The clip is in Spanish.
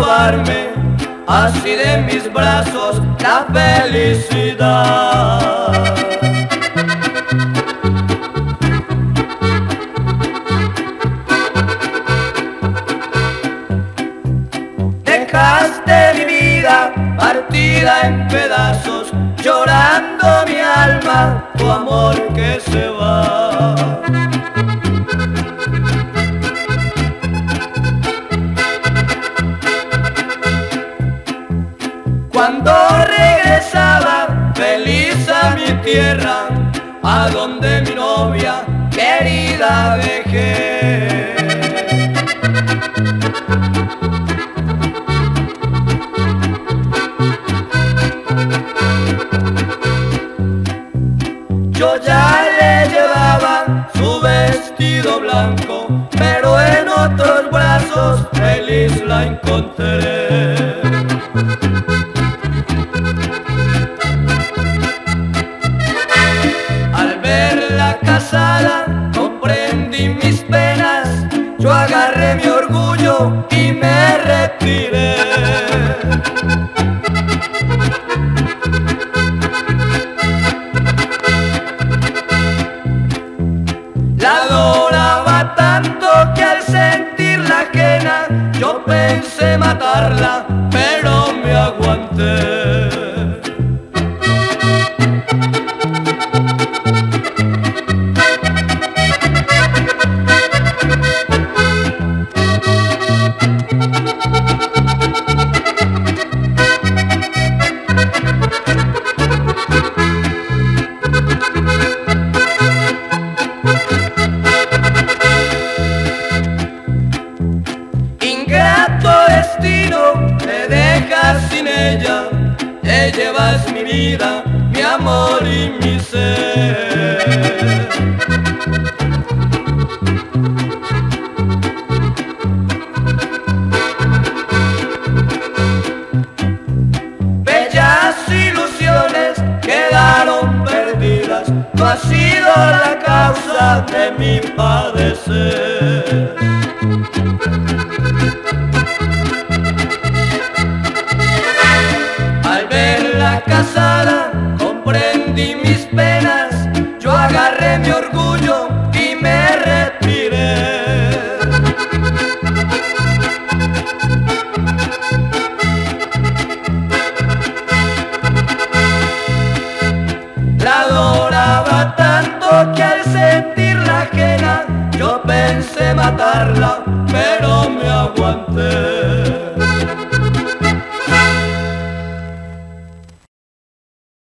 Robarme así de mis brazos la felicidad. Dejaste mi vida partida en pedazos, llorando mi alma, tu amor que se va. Cuando regresaba feliz a mi tierra, a donde mi novia querida dejé. Yo ya le llevaba su vestido blanco, pero en otros y me retiré. La adoraba tanto que al sentirla ajena yo pensé matarla, Ingrato destino, me dejas sin ella, te llevas mi vida, mi amor y mi ser. Bellas ilusiones quedaron perdidas, tú has sido la causa de mi padecer. Orgullo